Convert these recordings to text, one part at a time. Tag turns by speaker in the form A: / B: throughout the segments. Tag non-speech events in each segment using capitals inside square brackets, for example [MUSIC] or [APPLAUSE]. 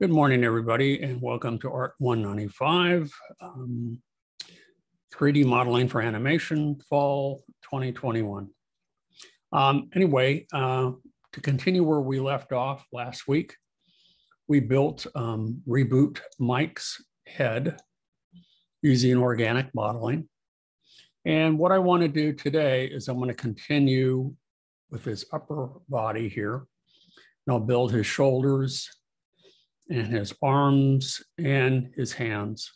A: Good morning, everybody, and welcome to ART 195, um, 3D modeling for animation, fall 2021. Um, anyway, uh, to continue where we left off last week, we built um, Reboot Mike's head using organic modeling. And what I want to do today is I'm going to continue with his upper body here. And I'll build his shoulders, and his arms and his hands.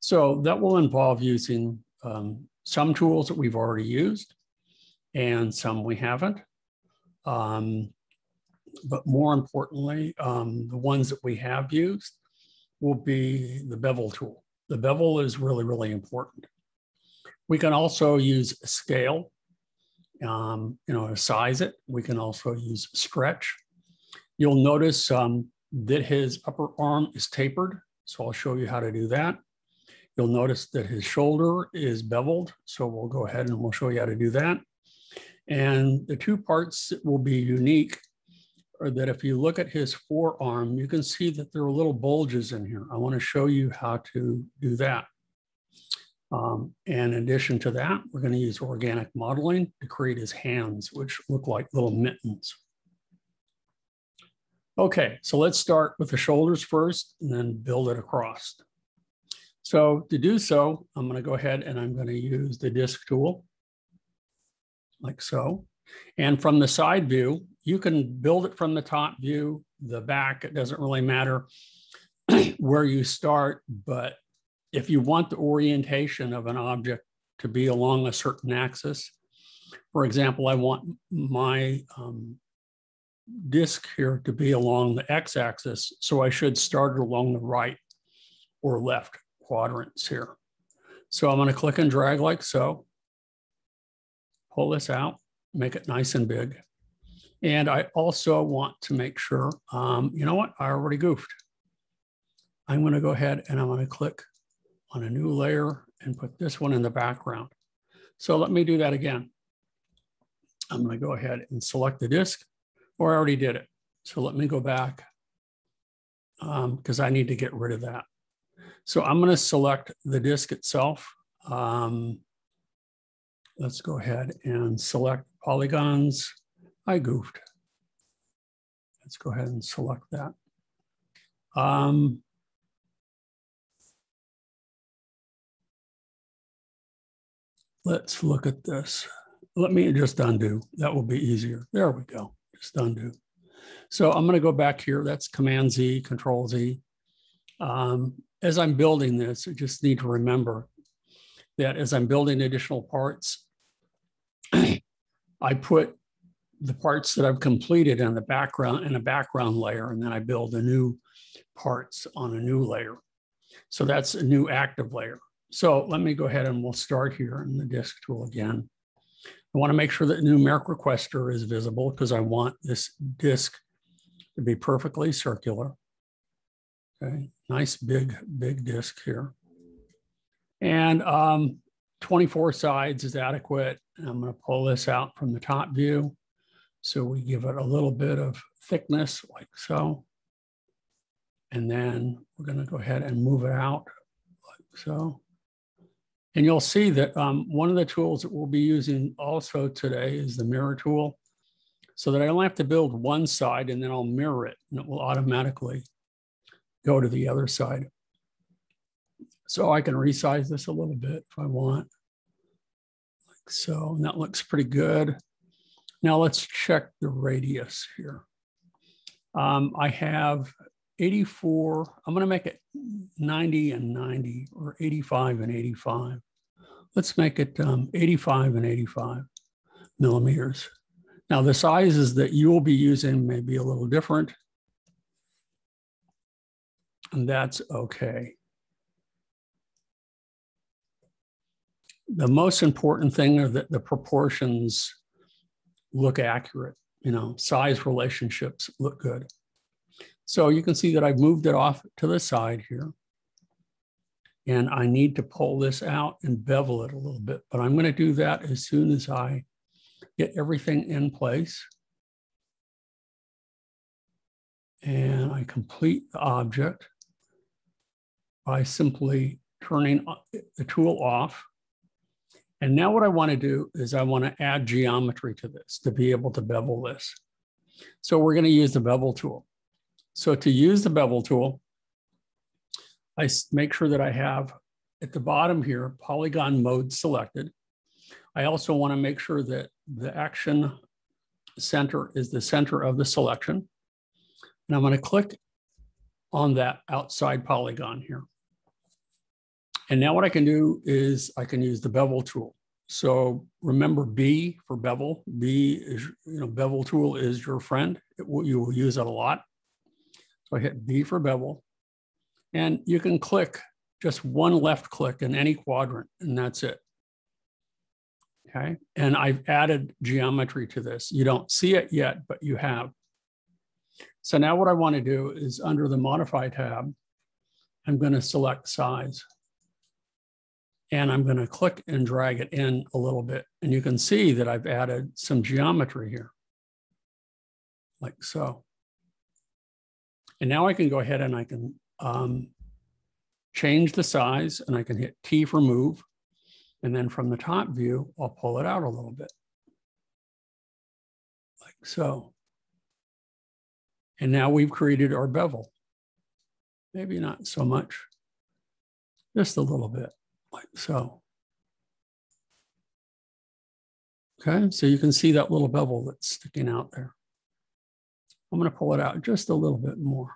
A: So that will involve using um, some tools that we've already used and some we haven't. Um, but more importantly, um, the ones that we have used will be the bevel tool. The bevel is really, really important. We can also use scale, um, you know, size it. We can also use stretch. You'll notice um, that his upper arm is tapered. So I'll show you how to do that. You'll notice that his shoulder is beveled. So we'll go ahead and we'll show you how to do that. And the two parts that will be unique are that if you look at his forearm, you can see that there are little bulges in here. I want to show you how to do that. Um, and in addition to that, we're going to use organic modeling to create his hands, which look like little mittens. Okay, so let's start with the shoulders first and then build it across. So to do so, I'm gonna go ahead and I'm gonna use the disc tool like so. And from the side view, you can build it from the top view, the back, it doesn't really matter [CLEARS THROAT] where you start, but if you want the orientation of an object to be along a certain axis, for example, I want my um, disk here to be along the x-axis, so I should start it along the right or left quadrants here. So I'm going to click and drag like so. Pull this out, make it nice and big. And I also want to make sure, um, you know what, I already goofed. I'm going to go ahead and I'm going to click on a new layer and put this one in the background. So let me do that again. I'm going to go ahead and select the disk or I already did it. So let me go back because um, I need to get rid of that. So I'm going to select the disk itself. Um, let's go ahead and select polygons. I goofed. Let's go ahead and select that. Um, let's look at this. Let me just undo. That will be easier. There we go just undo. So I'm going to go back here. That's Command Z, Control Z. Um, as I'm building this, I just need to remember that as I'm building additional parts, [CLEARS THROAT] I put the parts that I've completed in the background in a background layer, and then I build the new parts on a new layer. So that's a new active layer. So let me go ahead and we'll start here in the disk tool again. I want to make sure that numeric requester is visible because I want this disk to be perfectly circular. Okay, nice big, big disk here. And um, 24 sides is adequate. I'm going to pull this out from the top view. So we give it a little bit of thickness like so. And then we're going to go ahead and move it out like so. And you'll see that um, one of the tools that we'll be using also today is the mirror tool so that I don't have to build one side and then I'll mirror it and it will automatically go to the other side. So I can resize this a little bit if I want. Like so, and that looks pretty good. Now let's check the radius here. Um, I have 84, I'm gonna make it 90 and 90 or 85 and 85. Let's make it um, 85 and 85 millimeters. Now the sizes that you will be using may be a little different. And that's okay. The most important thing are that the proportions look accurate, you know, size relationships look good. So you can see that I've moved it off to the side here. And I need to pull this out and bevel it a little bit, but I'm gonna do that as soon as I get everything in place. and I complete the object by simply turning uh, the tool off. And now what I want to do is I want to add geometry to this to be able to bevel this. So we're going to use the bevel tool. So to use the bevel tool, I make sure that I have at the bottom here, polygon mode selected. I also want to make sure that the action center is the center of the selection. And I'm going to click on that outside polygon here. And now what I can do is I can use the bevel tool. So remember B for bevel. B is, you know, bevel tool is your friend. It, you will use it a lot. So I hit B for bevel. And you can click just one left click in any quadrant, and that's it. Okay, and I've added geometry to this. You don't see it yet, but you have. So now what I want to do is under the Modify tab, I'm going to select Size. And I'm going to click and drag it in a little bit. And you can see that I've added some geometry here, like so. And now I can go ahead and I can um, change the size and I can hit T for move. And then from the top view, I'll pull it out a little bit. Like so. And now we've created our bevel. Maybe not so much, just a little bit, like so. Okay, so you can see that little bevel that's sticking out there. I'm going to pull it out just a little bit more.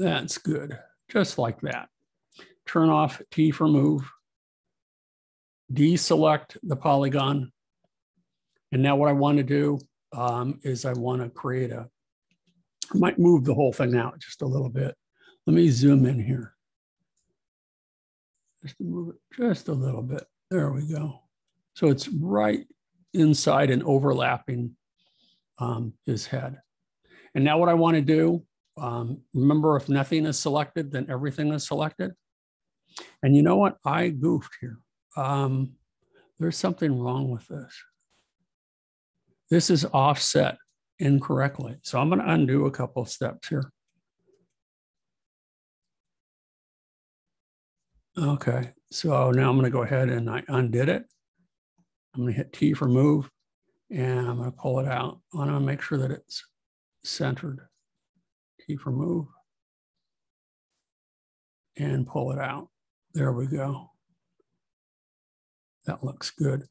A: That's good, just like that. Turn off T for move, deselect the polygon. And now what I want to do um, is I want to create a, I might move the whole thing out just a little bit. Let me zoom in here. Just move it just a little bit. There we go. So it's right inside and overlapping um, his head. And now what I want to do um, remember, if nothing is selected, then everything is selected. And you know what? I goofed here. Um, there's something wrong with this. This is offset incorrectly. So I'm going to undo a couple of steps here. Okay, so now I'm going to go ahead and I undid it. I'm going to hit T for move and I'm going to pull it out. I want to make sure that it's centered for move and pull it out. There we go. That looks good.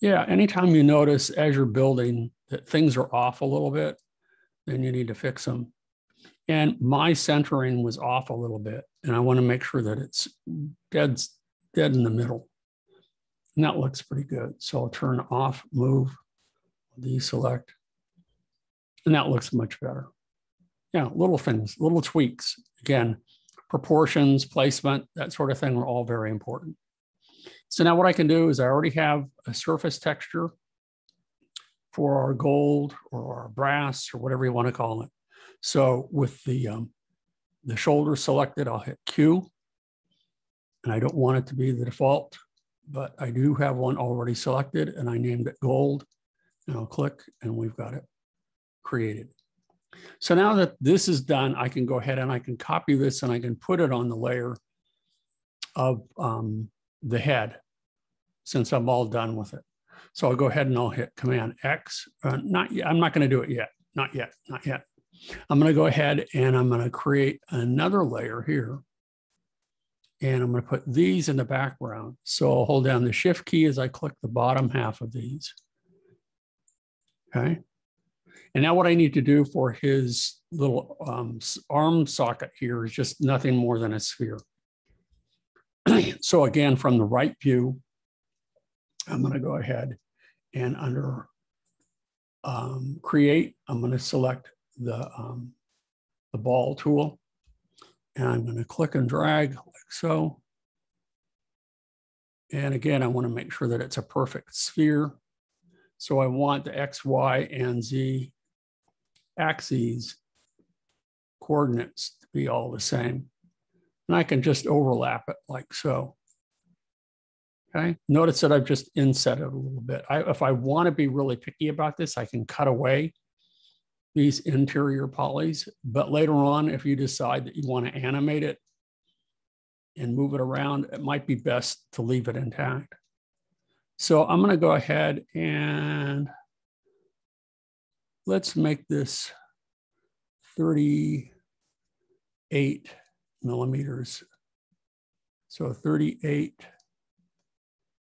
A: Yeah, anytime you notice as you're building that things are off a little bit, then you need to fix them. And my centering was off a little bit, and I want to make sure that it's dead, dead in the middle. And that looks pretty good. So I'll turn off, move, deselect, and that looks much better yeah, little things, little tweaks. Again, proportions, placement, that sort of thing are all very important. So now what I can do is I already have a surface texture for our gold or our brass or whatever you want to call it. So with the, um, the shoulder selected, I'll hit Q. And I don't want it to be the default, but I do have one already selected and I named it gold. And I'll click and we've got it created. So now that this is done, I can go ahead and I can copy this and I can put it on the layer of um, the head since I'm all done with it. So I'll go ahead and I'll hit Command X. Uh, not yet. I'm not going to do it yet. Not yet. Not yet. I'm going to go ahead and I'm going to create another layer here. And I'm going to put these in the background. So I'll hold down the Shift key as I click the bottom half of these. Okay. And now what I need to do for his little um, arm socket here is just nothing more than a sphere. [CLEARS THROAT] so again, from the right view, I'm going to go ahead and under um, create, I'm going to select the, um, the ball tool and I'm going to click and drag like so. And again, I want to make sure that it's a perfect sphere. So I want the X, Y, and Z axes coordinates to be all the same. And I can just overlap it like so. Okay, notice that I've just inset it a little bit. I, if I want to be really picky about this, I can cut away these interior polys, but later on, if you decide that you want to animate it and move it around, it might be best to leave it intact. So I'm going to go ahead and let's make this 38 millimeters. So 38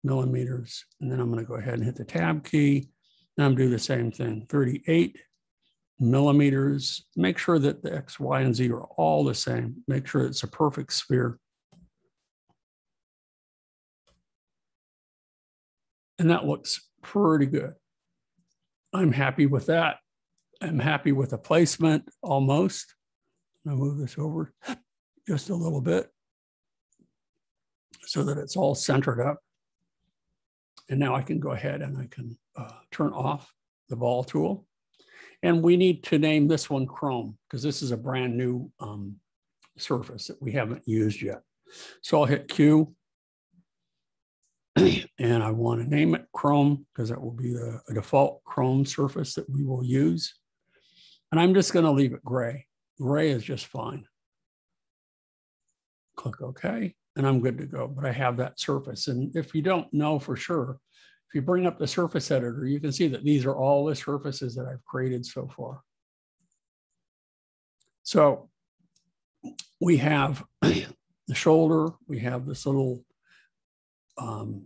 A: millimeters. And then I'm going to go ahead and hit the tab key. And I'm do the same thing, 38 millimeters. Make sure that the X, Y, and Z are all the same. Make sure it's a perfect sphere. And that looks pretty good. I'm happy with that. I'm happy with the placement almost. I'll move this over just a little bit so that it's all centered up. And now I can go ahead and I can uh, turn off the ball tool. And we need to name this one Chrome because this is a brand new um, surface that we haven't used yet. So I'll hit Q [CLEARS THROAT] and I want to name it Chrome because that will be a, a default Chrome surface that we will use. And I'm just going to leave it gray. Gray is just fine. Click OK and I'm good to go. But I have that surface. And if you don't know for sure, if you bring up the surface editor, you can see that these are all the surfaces that I've created so far. So we have [CLEARS THROAT] the shoulder, we have this little, um,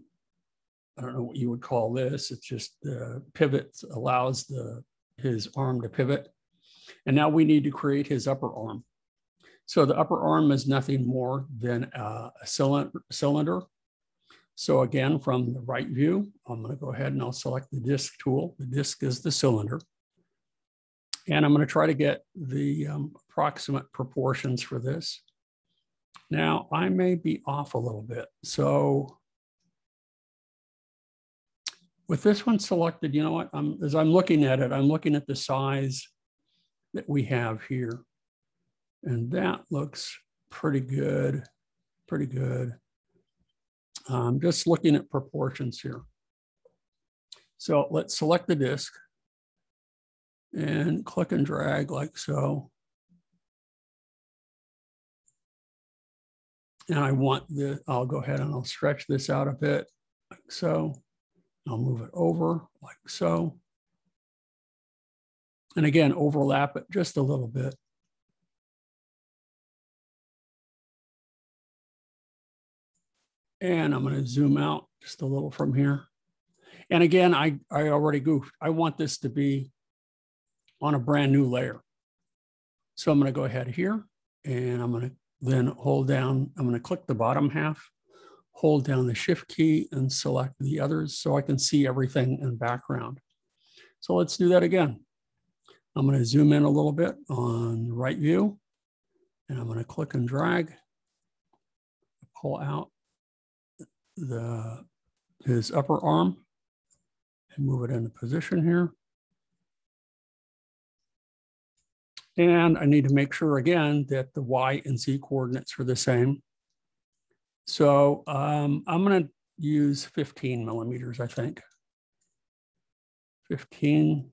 A: I don't know what you would call this. It's just the pivot allows the his arm to pivot. And now we need to create his upper arm. So the upper arm is nothing more than a, cylinder. So again, from the right view, I'm going to go ahead and I'll select the disk tool. The disk is the cylinder. And I'm going to try to get the um, approximate proportions for this. Now, I may be off a little bit. So with this one selected, you know what, I'm, as I'm looking at it, I'm looking at the size that we have here. And that looks pretty good, pretty good. Um, just looking at proportions here. So let's select the disk and click and drag like so. And I want the, I'll go ahead and I'll stretch this out a bit like so. I'll move it over like so. And again, overlap it just a little bit. And I'm going to zoom out just a little from here. And again, I, I already goofed. I want this to be on a brand new layer. So I'm going to go ahead here and I'm going to then hold down, I'm going to click the bottom half, hold down the shift key and select the others so I can see everything in background. So let's do that again. I'm going to zoom in a little bit on right view and I'm going to click and drag, pull out the his upper arm and move it into position here. And I need to make sure again that the Y and Z coordinates are the same. So um, I'm going to use 15 millimeters, I think. 15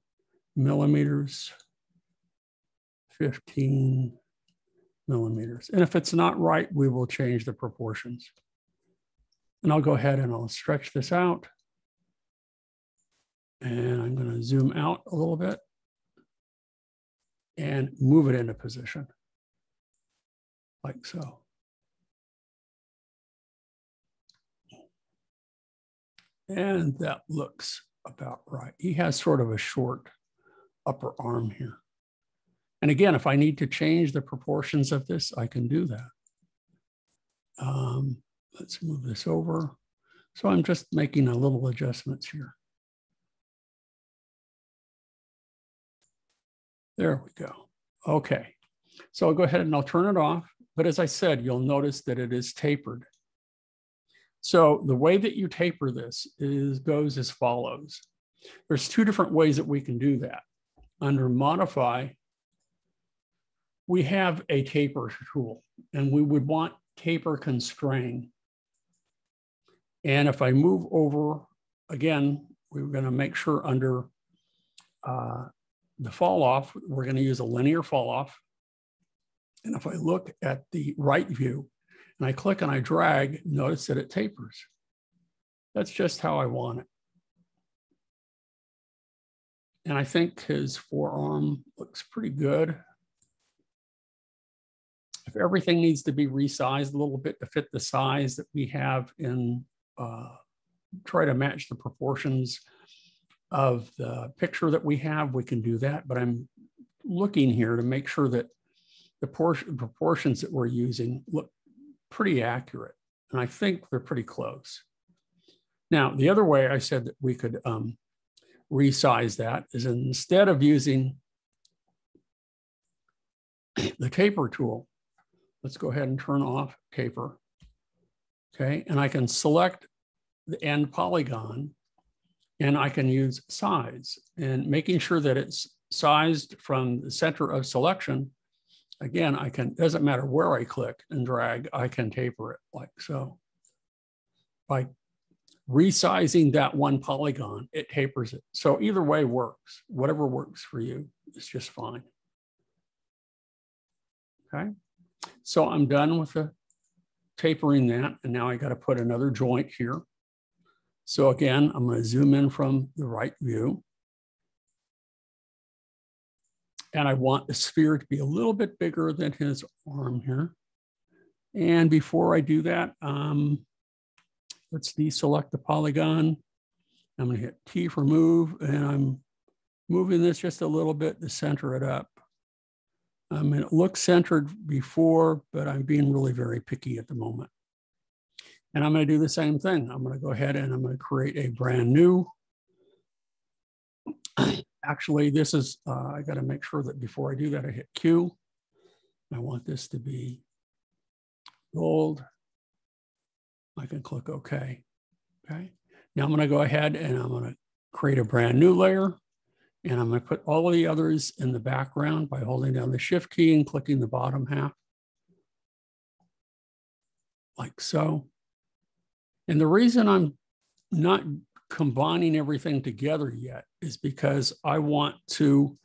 A: millimeters, 15 millimeters. And if it's not right, we will change the proportions. And I'll go ahead and I'll stretch this out. And I'm going to zoom out a little bit and move it into position like so. And that looks about right. He has sort of a short upper arm here. And again, if I need to change the proportions of this, I can do that. Um, Let's move this over. So I'm just making a little adjustments here. There we go. Okay. So I'll go ahead and I'll turn it off. But as I said, you'll notice that it is tapered. So the way that you taper this is goes as follows. There's two different ways that we can do that. Under modify, we have a taper tool and we would want taper constrain. And if I move over, again, we're going to make sure under uh, the fall off, we're going to use a linear fall off. And if I look at the right view and I click and I drag, notice that it tapers. That's just how I want it. And I think his forearm looks pretty good. If everything needs to be resized a little bit to fit the size that we have in, uh, try to match the proportions of the picture that we have, we can do that. But I'm looking here to make sure that the portion, proportions that we're using look pretty accurate. And I think they're pretty close. Now, the other way I said that we could um, resize that is instead of using [CLEARS THROAT] the taper tool, let's go ahead and turn off taper. Okay, and I can select the end polygon and I can use size and making sure that it's sized from the center of selection. Again, I can, doesn't matter where I click and drag, I can taper it like so. By resizing that one polygon, it tapers it. So either way works, whatever works for you, is just fine. Okay, so I'm done with the tapering that. And now I got to put another joint here. So again, I'm going to zoom in from the right view. And I want the sphere to be a little bit bigger than his arm here. And before I do that, um, let's deselect the polygon. I'm going to hit T for move, and I'm moving this just a little bit to center it up. I mean, it looks centered before, but I'm being really very picky at the moment. And I'm going to do the same thing. I'm going to go ahead and I'm going to create a brand new. Actually, this is, uh, I got to make sure that before I do that, I hit Q. I want this to be gold. I can click OK. Okay. Now I'm going to go ahead and I'm going to create a brand new layer. And I'm going to put all of the others in the background by holding down the Shift key and clicking the bottom half. Like so. And the reason I'm not combining everything together yet is because I want to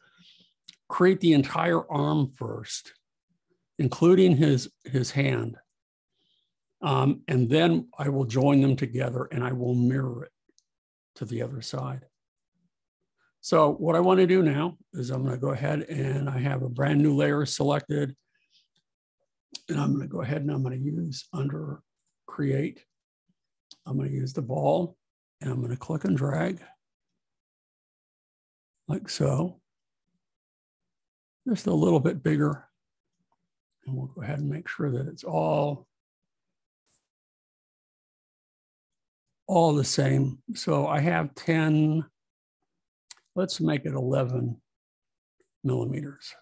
A: create the entire arm first, including his, his hand. Um, and then I will join them together and I will mirror it to the other side. So what I want to do now is I'm going to go ahead and I have a brand new layer selected. And I'm going to go ahead and I'm going to use under create I'm going to use the ball and I'm going to click and drag like so. Just a little bit bigger. And we'll go ahead and make sure that it's all, all the same. So I have 10, let's make it 11 millimeters.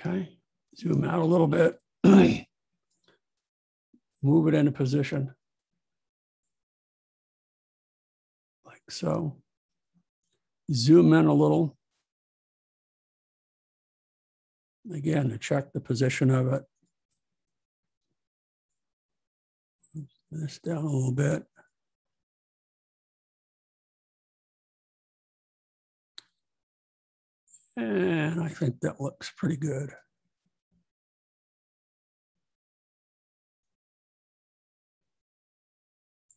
A: Okay, zoom out a little bit. [CLEARS THROAT] Move it into position. Like so. Zoom in a little. Again, to check the position of it. This down a little bit. And I think that looks pretty good.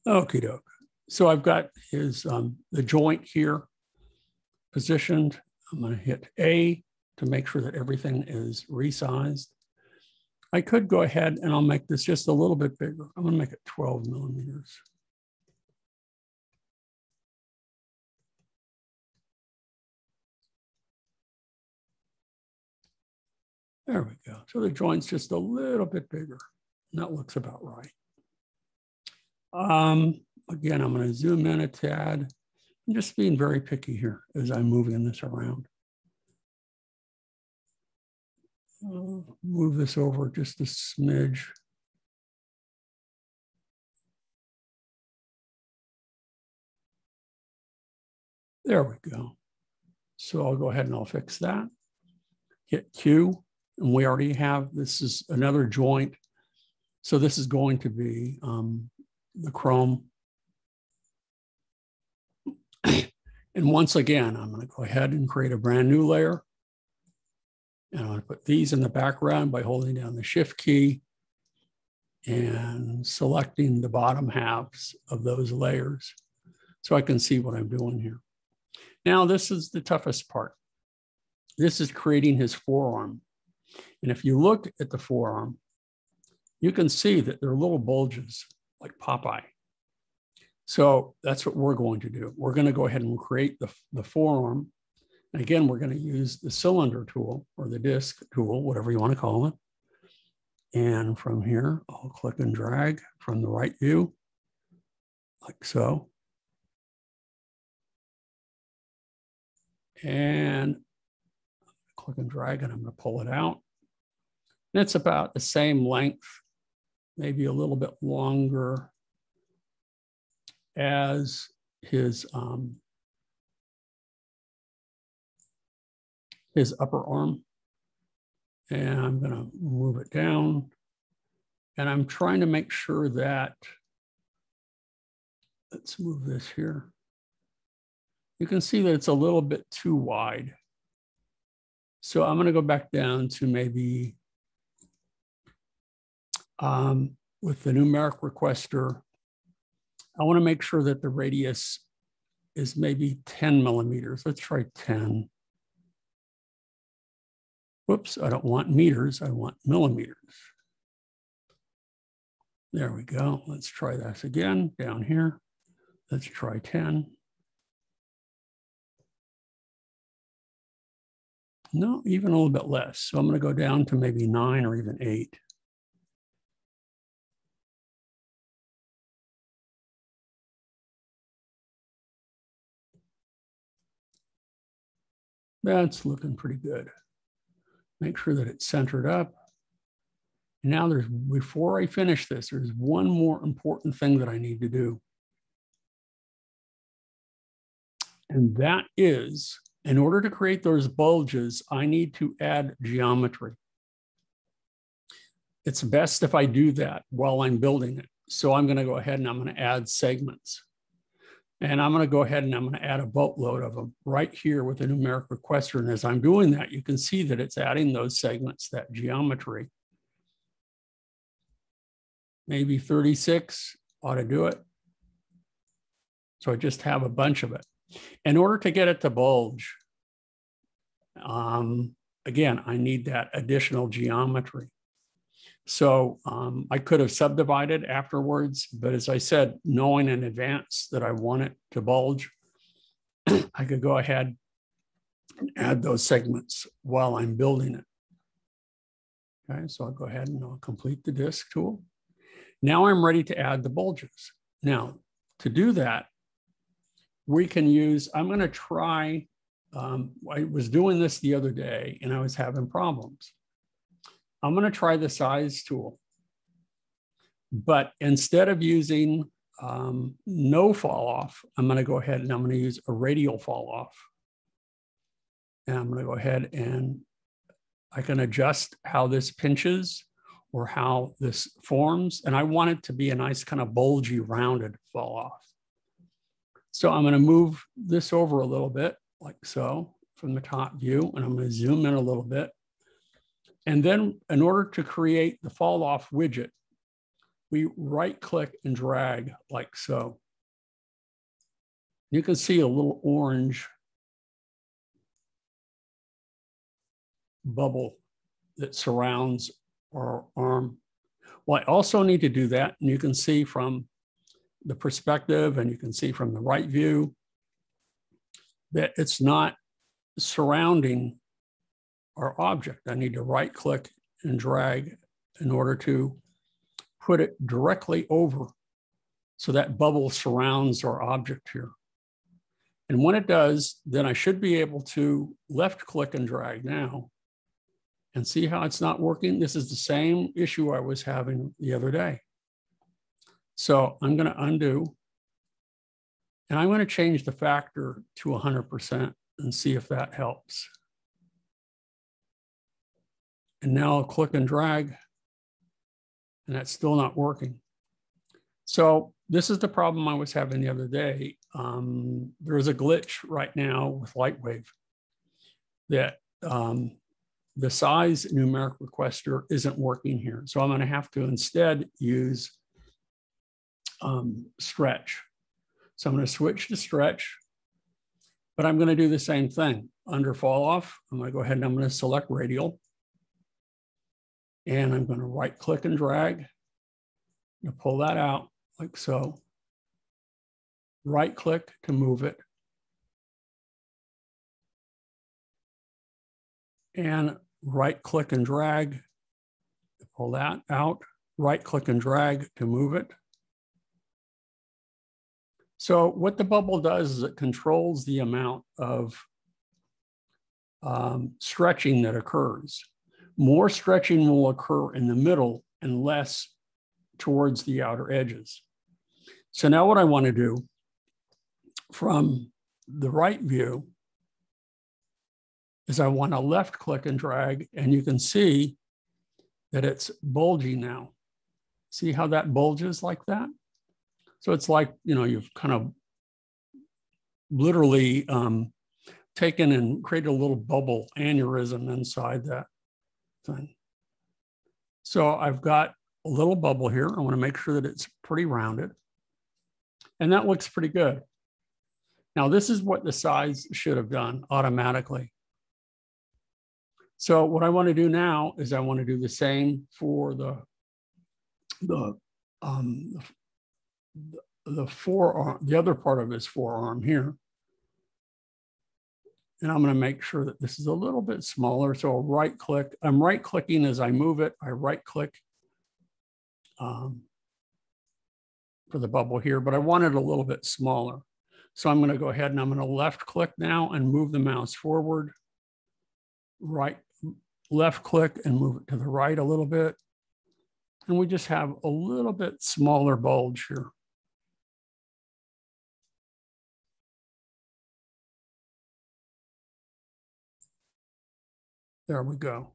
A: Okie doke. So I've got his um, the joint here positioned. I'm going to hit A to make sure that everything is resized. I could go ahead and I'll make this just a little bit bigger. I'm going to make it 12 millimeters. There we go. So the joint's just a little bit bigger. And that looks about right. Um, again, I'm going to zoom in a tad. I'm just being very picky here as I'm moving this around. Uh, move this over just a smidge. There we go. So I'll go ahead and I'll fix that. Hit Q, and we already have, this is another joint. So this is going to be um, the Chrome. [COUGHS] and once again, I'm gonna go ahead and create a brand new layer. And I'm gonna put these in the background by holding down the Shift key and selecting the bottom halves of those layers so I can see what I'm doing here. Now, this is the toughest part. This is creating his forearm. And if you look at the forearm, you can see that there are little bulges like Popeye. So that's what we're going to do. We're going to go ahead and create the, the forearm. And again, we're going to use the cylinder tool or the disc tool, whatever you want to call it. And from here, I'll click and drag from the right view, like so. And click and drag, and I'm going to pull it out. And it's about the same length, maybe a little bit longer as his um, his upper arm and I'm going to move it down. And I'm trying to make sure that, let's move this here. You can see that it's a little bit too wide. So I'm going to go back down to maybe um, with the numeric requester, I want to make sure that the radius is maybe 10 millimeters. Let's try 10. Whoops, I don't want meters, I want millimeters. There we go. Let's try this again down here. Let's try 10. No, even a little bit less. So I'm going to go down to maybe nine or even eight. That's looking pretty good make sure that it's centered up. Now there's, before I finish this, there's one more important thing that I need to do. And that is, in order to create those bulges, I need to add geometry. It's best if I do that while I'm building it. So I'm gonna go ahead and I'm gonna add segments. And I'm going to go ahead and I'm going to add a boatload of them right here with a numeric requester. And as I'm doing that, you can see that it's adding those segments, that geometry. Maybe 36 ought to do it. So I just have a bunch of it. In order to get it to bulge, um, again, I need that additional geometry. So um, I could have subdivided afterwards, but as I said, knowing in advance that I want it to bulge, [CLEARS THROAT] I could go ahead and add those segments while I'm building it. Okay, so I'll go ahead and I'll complete the disk tool. Now I'm ready to add the bulges. Now, to do that, we can use, I'm gonna try, um, I was doing this the other day and I was having problems. I'm going to try the size tool. But instead of using um, no fall off, I'm going to go ahead and I'm going to use a radial fall off. And I'm going to go ahead and I can adjust how this pinches or how this forms. And I want it to be a nice kind of bulgy, rounded fall off. So I'm going to move this over a little bit like so from the top view. And I'm going to zoom in a little bit. And then in order to create the fall off widget, we right click and drag like so. You can see a little orange bubble that surrounds our arm. Well, I also need to do that. And you can see from the perspective and you can see from the right view that it's not surrounding our object. I need to right click and drag in order to put it directly over so that bubble surrounds our object here. And when it does, then I should be able to left click and drag now and see how it's not working. This is the same issue I was having the other day. So I'm going to undo and I'm going to change the factor to 100%. and see if that helps. And now I'll click and drag and that's still not working. So this is the problem I was having the other day. Um, there is a glitch right now with Lightwave that um, the size numeric requester isn't working here. So I'm going to have to instead use um, stretch. So I'm going to switch to stretch, but I'm going to do the same thing. Under fall off, I'm going to go ahead and I'm going to select radial. And I'm going to right click and drag. to pull that out like so. Right click to move it. And right click and drag pull that out. Right click and drag to move it. So what the bubble does is it controls the amount of um, stretching that occurs. More stretching will occur in the middle and less towards the outer edges. So now what I want to do from the right view is I want to left click and drag and you can see that it's bulging now. See how that bulges like that? So it's like, you know, you've kind of literally um, taken and created a little bubble aneurysm inside that thing. So I've got a little bubble here. I want to make sure that it's pretty rounded. And that looks pretty good. Now, this is what the size should have done automatically. So what I want to do now is I want to do the same for the, the, um, the, forearm, the other part of his forearm here. And I'm going to make sure that this is a little bit smaller. So I'll right click. I'm right clicking as I move it. I right click um, for the bubble here, but I want it a little bit smaller. So I'm going to go ahead and I'm going to left click now and move the mouse forward. Right, left click and move it to the right a little bit. And we just have a little bit smaller bulge here. There we go.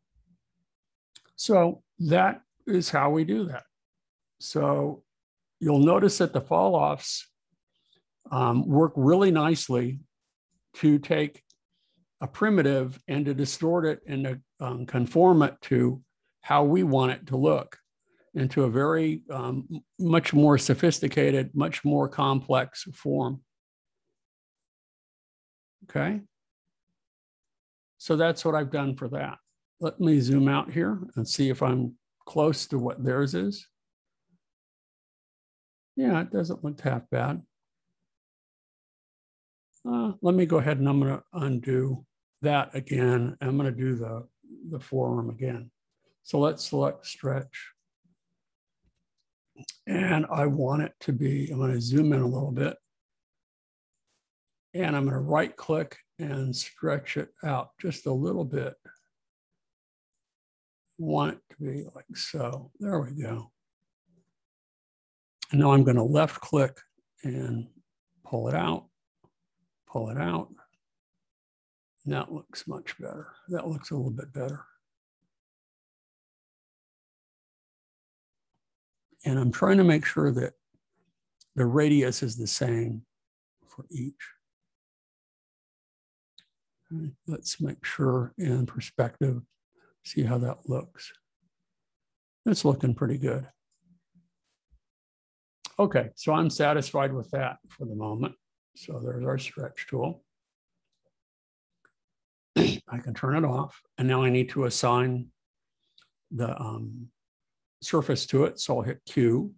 A: So that is how we do that. So you'll notice that the fall offs um, work really nicely to take a primitive and to distort it and to um, conform it to how we want it to look into a very um, much more sophisticated, much more complex form. Okay. So that's what I've done for that. Let me zoom out here and see if I'm close to what theirs is. Yeah, it doesn't look half bad. Uh, let me go ahead and I'm going to undo that again. I'm going to do the, the forearm again. So let's select stretch. And I want it to be, I'm going to zoom in a little bit. And I'm going to right click and stretch it out just a little bit. Want it to be like so. There we go. And now I'm going to left click and pull it out, pull it out. And that looks much better. That looks a little bit better. And I'm trying to make sure that the radius is the same for each. Let's make sure in perspective, see how that looks. It's looking pretty good. Okay, so I'm satisfied with that for the moment. So there's our stretch tool. [CLEARS THROAT] I can turn it off. And now I need to assign the um, surface to it. So I'll hit Q.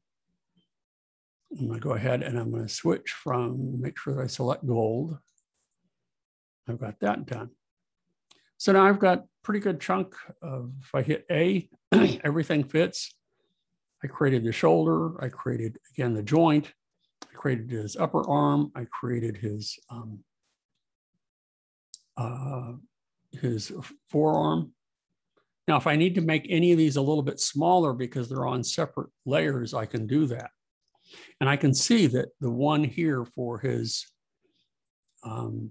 A: I'm to go ahead and I'm going to switch from, make sure that I select gold. I've got that done. So now I've got pretty good chunk of, if I hit A, [CLEARS THROAT] everything fits. I created the shoulder. I created, again, the joint. I created his upper arm. I created his, um, uh, his forearm. Now, if I need to make any of these a little bit smaller because they're on separate layers, I can do that. And I can see that the one here for his um,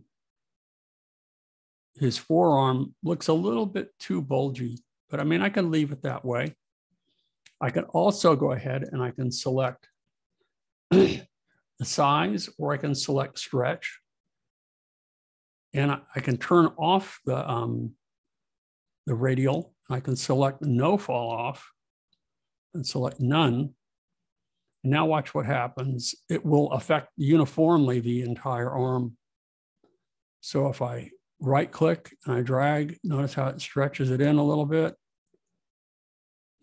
A: his forearm looks a little bit too bulgy, but I mean, I can leave it that way. I can also go ahead and I can select [CLEARS THROAT] the size or I can select stretch. And I, I can turn off the, um, the radial. I can select no fall off and select none. Now watch what happens. It will affect uniformly the entire arm. So if I right click and I drag, notice how it stretches it in a little bit.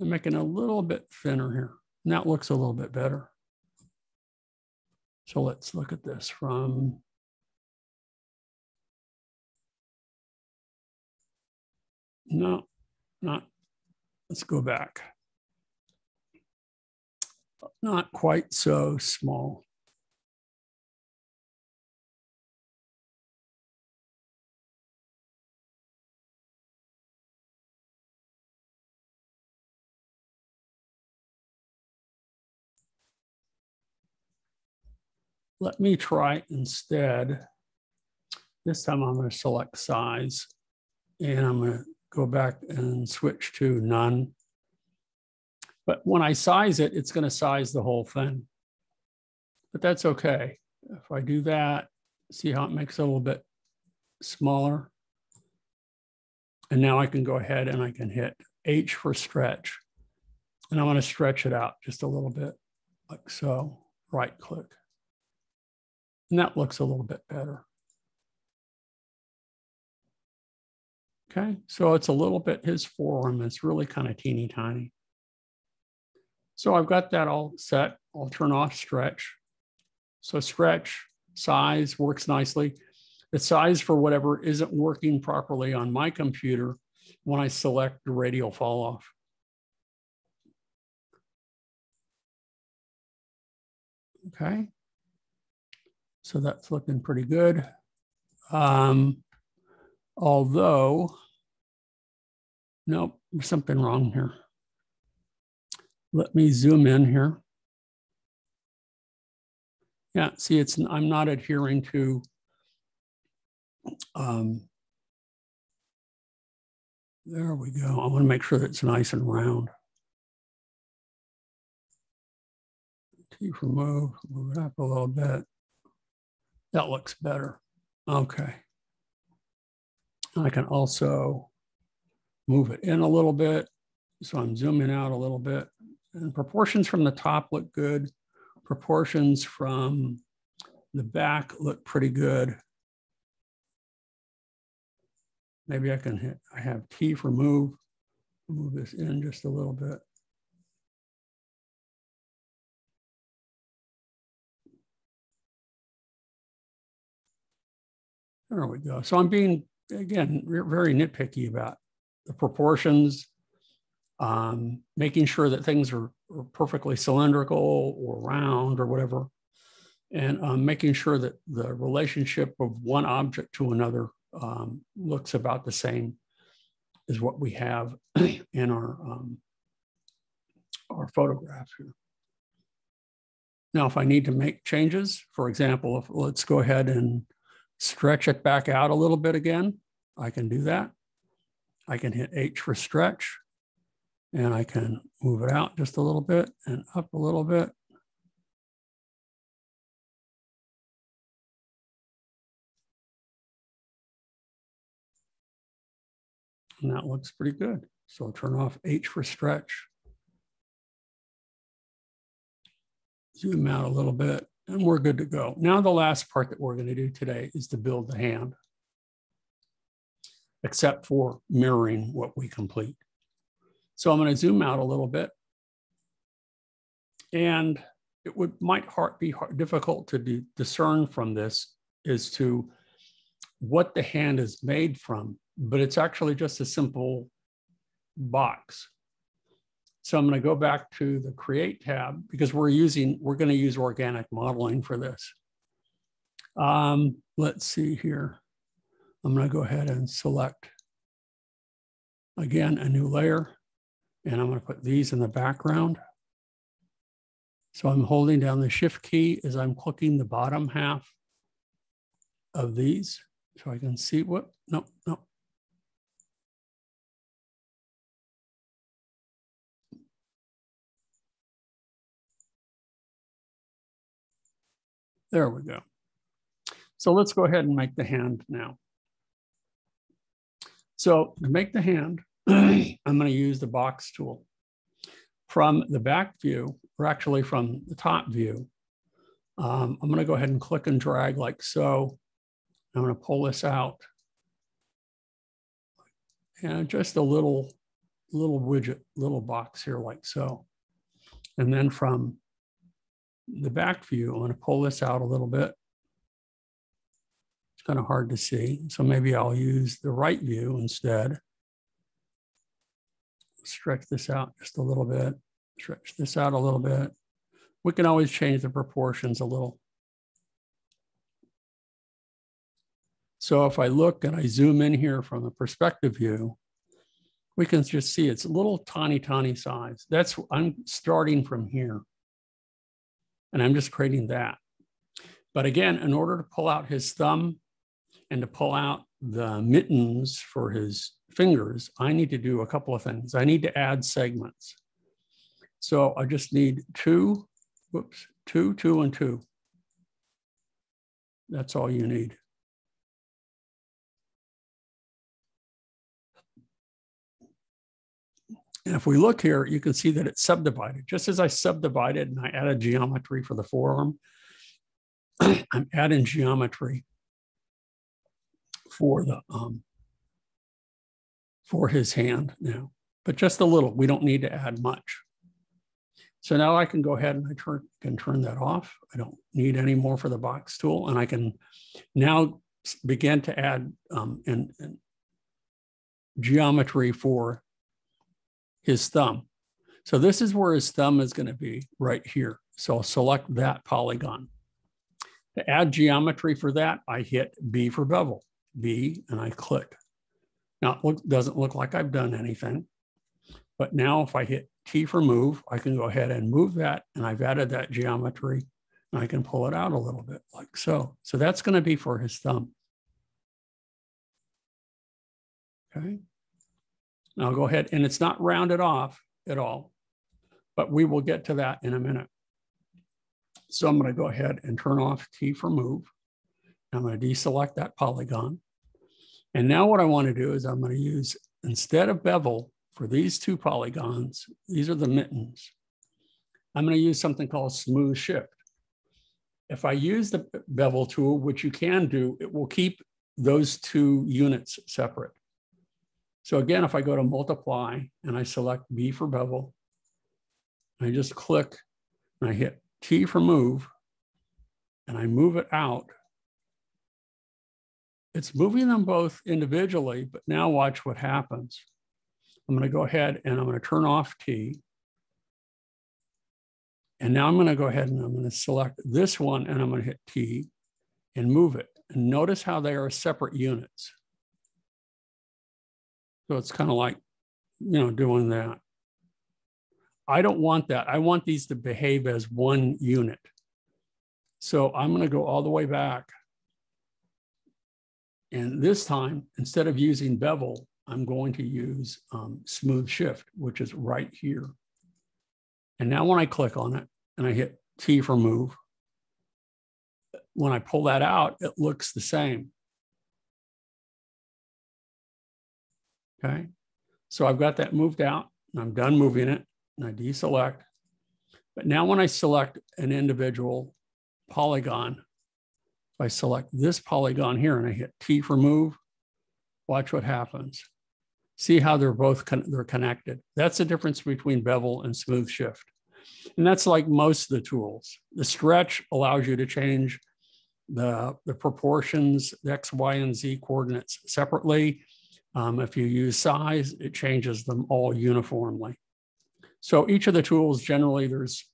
A: I'm making a little bit thinner here. And that looks a little bit better. So let's look at this from no, not, let's go back. Not quite so small. Let me try instead. This time I'm going to select size and I'm going to go back and switch to none. But when I size it, it's going to size the whole thing. But that's okay. If I do that, see how it makes it a little bit smaller. And now I can go ahead and I can hit H for stretch. And I want to stretch it out just a little bit like so, right click. And that looks a little bit better. Okay, so it's a little bit his forearm. It's really kind of teeny tiny. So I've got that all set. I'll turn off stretch. So stretch, size works nicely. The size for whatever isn't working properly on my computer when I select the radial fall off. Okay. So that's looking pretty good. Um, although, nope, something wrong here. Let me zoom in here. Yeah, see, it's I'm not adhering to um, there we go. I want to make sure that it's nice and round. T for move, move it up a little bit. That looks better. Okay. I can also move it in a little bit. So I'm zooming out a little bit. And proportions from the top look good. Proportions from the back look pretty good. Maybe I can hit, I have T for move, move this in just a little bit. There we go. So I'm being, again, very nitpicky about the proportions, um, making sure that things are, are, perfectly cylindrical or round or whatever, and um, making sure that the relationship of one object to another um, looks about the same as what we have [CLEARS THROAT] in our, um, our photograph here. Now, if I need to make changes, for example, if, let's go ahead and stretch it back out a little bit again. I can do that. I can hit H for stretch and I can move it out just a little bit and up a little bit. And that looks pretty good. So I'll turn off H for stretch. Zoom out a little bit and we're good to go. Now the last part that we're going to do today is to build the hand, except for mirroring what we complete. So I'm going to zoom out a little bit. And it would might hard, be hard, difficult to do, discern from this is to what the hand is made from, but it's actually just a simple box. So I'm going to go back to the create tab because we're using, we're going to use organic modeling for this. Um, let's see here. I'm going to go ahead and select again, a new layer, and I'm going to put these in the background. So I'm holding down the shift key as I'm clicking the bottom half of these so I can see what, no, no, There we go. So let's go ahead and make the hand now. So to make the hand, [CLEARS THROAT] I'm going to use the box tool. From the back view, or actually from the top view, um, I'm going to go ahead and click and drag like so. I'm going to pull this out. And just a little, little widget, little box here like so. And then from the back view, I'm going to pull this out a little bit. It's kind of hard to see. So maybe I'll use the right view instead. Stretch this out just a little bit. Stretch this out a little bit. We can always change the proportions a little. So if I look and I zoom in here from the perspective view, we can just see it's a little tiny, tiny size. That's, I'm starting from here. And I'm just creating that. But again, in order to pull out his thumb and to pull out the mittens for his fingers, I need to do a couple of things. I need to add segments. So I just need two, whoops, two, two, and two. That's all you need. And if we look here, you can see that it's subdivided. Just as I subdivided and I added geometry for the forearm, [CLEARS THROAT] I'm adding geometry for the um, for his hand now, but just a little. We don't need to add much. So now I can go ahead and I turn, can turn that off. I don't need any more for the box tool, and I can now begin to add um, in, in geometry for his thumb. So this is where his thumb is going to be right here. So I'll select that polygon. To add geometry for that, I hit B for bevel, B, and I click. Now it doesn't look like I've done anything, but now if I hit T for move, I can go ahead and move that, and I've added that geometry, and I can pull it out a little bit like so. So that's going to be for his thumb. Okay. Now go ahead, and it's not rounded off at all, but we will get to that in a minute. So I'm going to go ahead and turn off T for move. I'm going to deselect that polygon. And now what I want to do is I'm going to use, instead of bevel for these two polygons, these are the mittens, I'm going to use something called smooth shift. If I use the bevel tool, which you can do, it will keep those two units separate. So again, if I go to multiply and I select B for bevel, I just click and I hit T for move and I move it out. It's moving them both individually, but now watch what happens. I'm going to go ahead and I'm going to turn off T. And now I'm going to go ahead and I'm going to select this one and I'm going to hit T and move it. And notice how they are separate units. So it's kind of like, you know, doing that. I don't want that. I want these to behave as one unit. So I'm going to go all the way back. And this time, instead of using bevel, I'm going to use um, smooth shift, which is right here. And now when I click on it and I hit T for move, when I pull that out, it looks the same. Okay. So I've got that moved out and I'm done moving it and I deselect. But now when I select an individual polygon, if I select this polygon here and I hit T for move, watch what happens. See how they're both con they're connected. That's the difference between bevel and smooth shift. And that's like most of the tools. The stretch allows you to change the, the proportions, the X, Y, and Z coordinates separately. Um, if you use size, it changes them all uniformly. So each of the tools, generally there's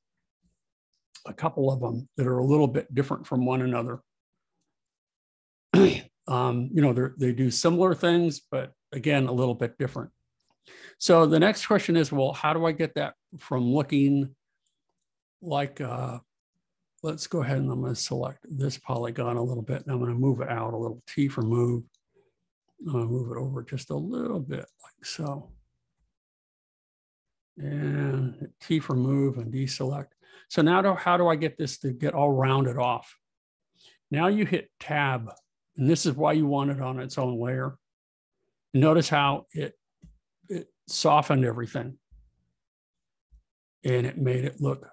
A: a couple of them that are a little bit different from one another. [CLEARS THROAT] um, you know, they do similar things, but again, a little bit different. So the next question is, well, how do I get that from looking like, uh, let's go ahead and I'm going to select this polygon a little bit and I'm going to move it out a little T for move. To move it over just a little bit like so. And T for move and deselect. So now how do I get this to get all rounded off? Now you hit tab, and this is why you want it on its own layer. Notice how it, it softened everything. And it made it look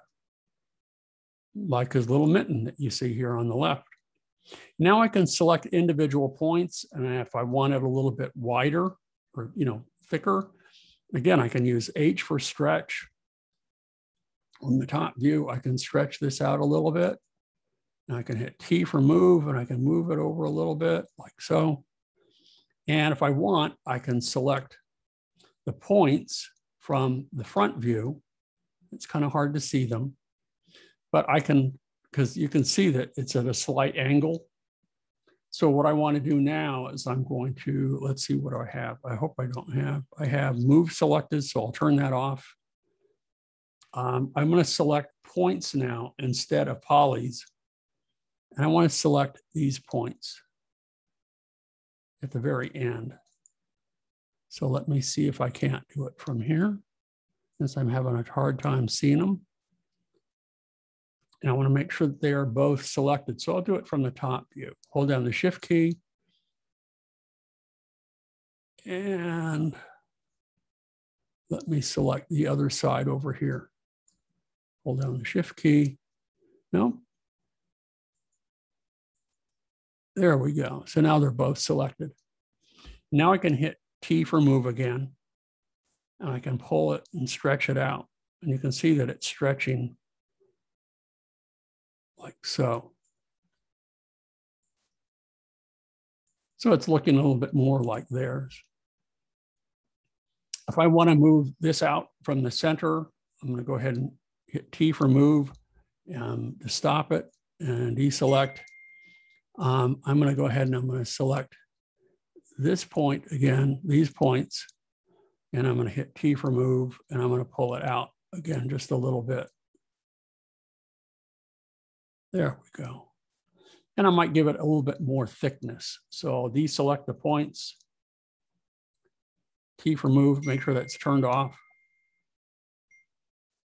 A: like his little mitten that you see here on the left. Now I can select individual points. And if I want it a little bit wider or, you know, thicker, again, I can use H for stretch. On the top view, I can stretch this out a little bit. And I can hit T for move and I can move it over a little bit like so. And if I want, I can select the points from the front view. It's kind of hard to see them, but I can, because you can see that it's at a slight angle. So what I want to do now is I'm going to, let's see what I have. I hope I don't have, I have move selected, so I'll turn that off. Um, I'm going to select points now instead of polys. And I want to select these points at the very end. So let me see if I can't do it from here, since I'm having a hard time seeing them. And I want to make sure that they are both selected. So I'll do it from the top view. Hold down the shift key. And let me select the other side over here. Hold down the shift key. No. There we go. So now they're both selected. Now I can hit T for move again. And I can pull it and stretch it out. And you can see that it's stretching like so. So it's looking a little bit more like theirs. If I want to move this out from the center, I'm going to go ahead and hit T for move um, to stop it and deselect. Um, I'm going to go ahead and I'm going to select this point again, these points, and I'm going to hit T for move and I'm going to pull it out again just a little bit. There we go. And I might give it a little bit more thickness. So I'll deselect the points, T for move, make sure that's turned off.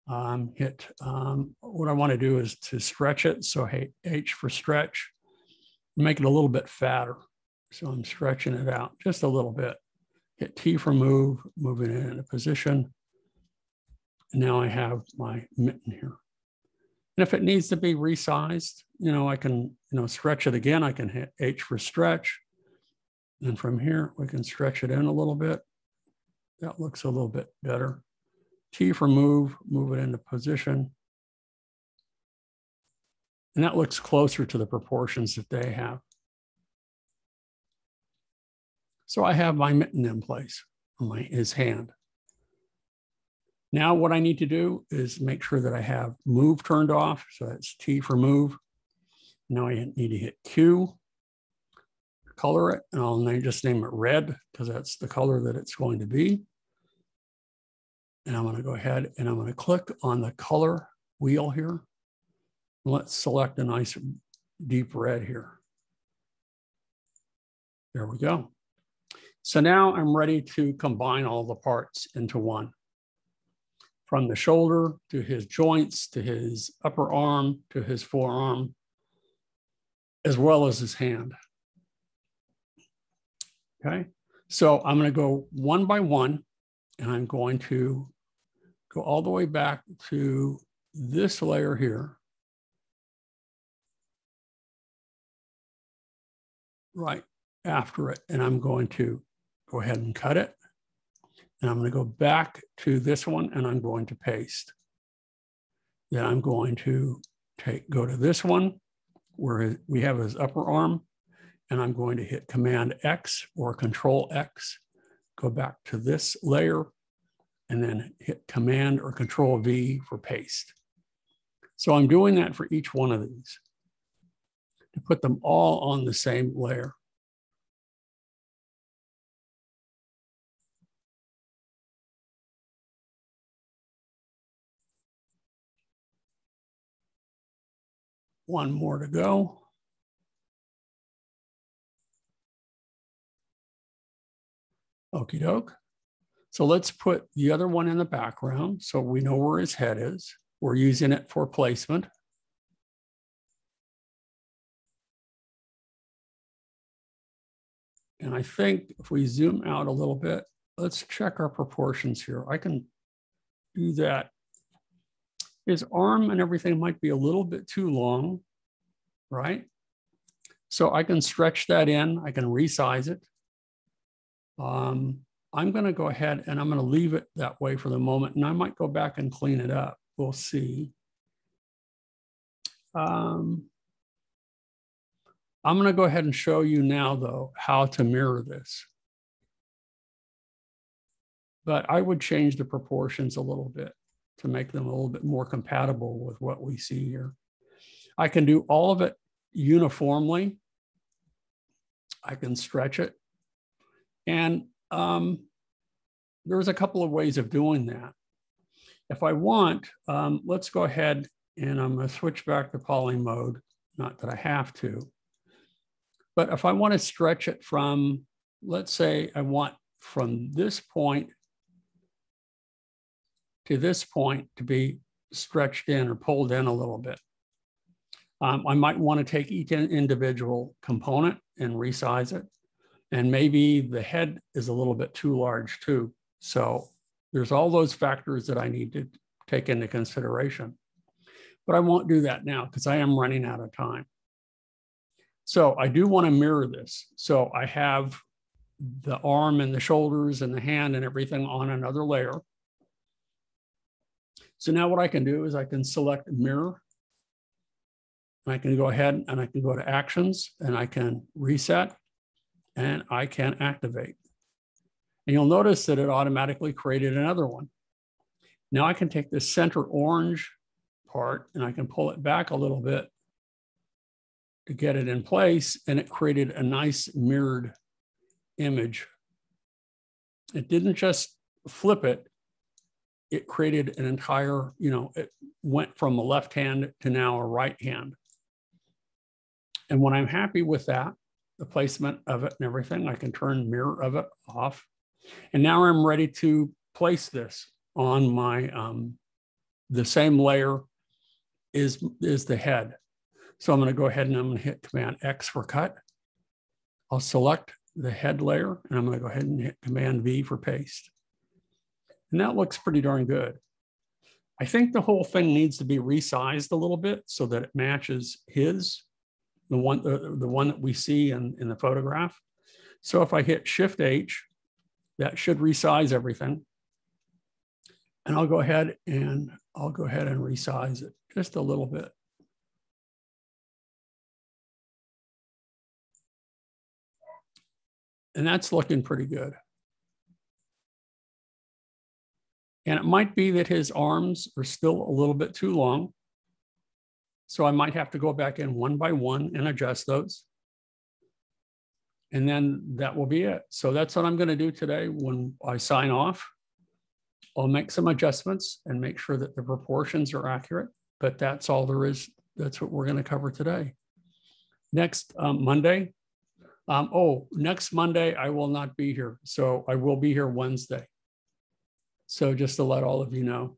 A: Um, hit, um, what I wanna do is to stretch it. So H for stretch, make it a little bit fatter. So I'm stretching it out just a little bit. Hit T for move, moving it into position. And now I have my mitten here. And if it needs to be resized, you know, I can, you know, stretch it again. I can hit H for stretch. And from here, we can stretch it in a little bit. That looks a little bit better. T for move, move it into position. And that looks closer to the proportions that they have. So I have my mitten in place on my, his hand. Now what I need to do is make sure that I have move turned off. So that's T for move. Now I need to hit Q, color it, and I'll just name it red because that's the color that it's going to be. And I'm going to go ahead and I'm going to click on the color wheel here. Let's select a nice deep red here. There we go. So now I'm ready to combine all the parts into one from the shoulder to his joints to his upper arm to his forearm, as well as his hand. Okay, so I'm going to go one by one, and I'm going to go all the way back to this layer here. Right after it, and I'm going to go ahead and cut it. And I'm going to go back to this one and I'm going to paste. Then I'm going to take go to this one where we have his upper arm and I'm going to hit Command X or Control X, go back to this layer and then hit Command or Control V for paste. So I'm doing that for each one of these to put them all on the same layer. one more to go. Okey doke. So let's put the other one in the background so we know where his head is. We're using it for placement. And I think if we zoom out a little bit, let's check our proportions here. I can do that his arm and everything might be a little bit too long, right? So I can stretch that in, I can resize it. Um, I'm gonna go ahead and I'm gonna leave it that way for the moment and I might go back and clean it up. We'll see. Um, I'm gonna go ahead and show you now though, how to mirror this. But I would change the proportions a little bit to make them a little bit more compatible with what we see here. I can do all of it uniformly. I can stretch it. And um, there's a couple of ways of doing that. If I want, um, let's go ahead and I'm to switch back to poly mode. Not that I have to. But if I want to stretch it from, let's say I want from this point to this point to be stretched in or pulled in a little bit. Um, I might want to take each individual component and resize it. And maybe the head is a little bit too large too. So there's all those factors that I need to take into consideration. But I won't do that now because I am running out of time. So I do want to mirror this. So I have the arm and the shoulders and the hand and everything on another layer. So now what I can do is I can select mirror. I can go ahead and I can go to actions and I can reset and I can activate. And you'll notice that it automatically created another one. Now I can take this center orange part and I can pull it back a little bit to get it in place and it created a nice mirrored image. It didn't just flip it, it created an entire, you know, it went from a left hand to now a right hand. And when I'm happy with that, the placement of it and everything, I can turn mirror of it off. And now I'm ready to place this on my, um, the same layer is, is the head. So I'm going to go ahead and I'm going to hit Command X for cut. I'll select the head layer and I'm going to go ahead and hit Command V for paste. And that looks pretty darn good. I think the whole thing needs to be resized a little bit so that it matches his, the one, the, the one that we see in, in the photograph. So if I hit Shift H, that should resize everything. And I'll go ahead and I'll go ahead and resize it just a little bit. And that's looking pretty good. And it might be that his arms are still a little bit too long. So I might have to go back in one by one and adjust those. And then that will be it. So that's what I'm going to do today when I sign off. I'll make some adjustments and make sure that the proportions are accurate. But that's all there is. That's what we're going to cover today. Next um, Monday, um, oh, next Monday, I will not be here. So I will be here Wednesday. So just to let all of you know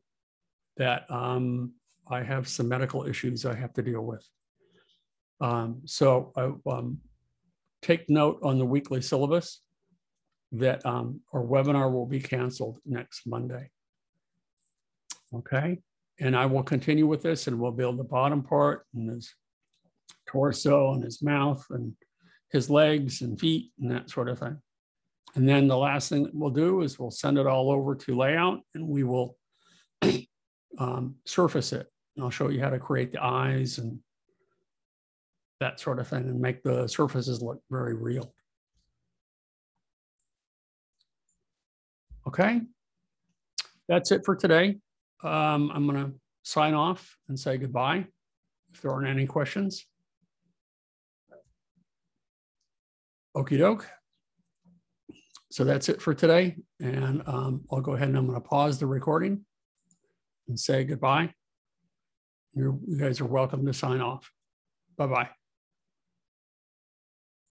A: that um, I have some medical issues I have to deal with. Um, so I um, take note on the weekly syllabus that um, our webinar will be canceled next Monday. Okay, and I will continue with this and we'll build the bottom part and his torso and his mouth and his legs and feet and that sort of thing. And then the last thing that we'll do is we'll send it all over to layout and we will [CLEARS THROAT] um, surface it. And I'll show you how to create the eyes and that sort of thing and make the surfaces look very real. Okay, that's it for today. Um, I'm going to sign off and say goodbye if there aren't any questions. Okie doke. So that's it for today. And um, I'll go ahead and I'm going to pause the recording and say goodbye. You're, you guys are welcome to sign off. Bye-bye.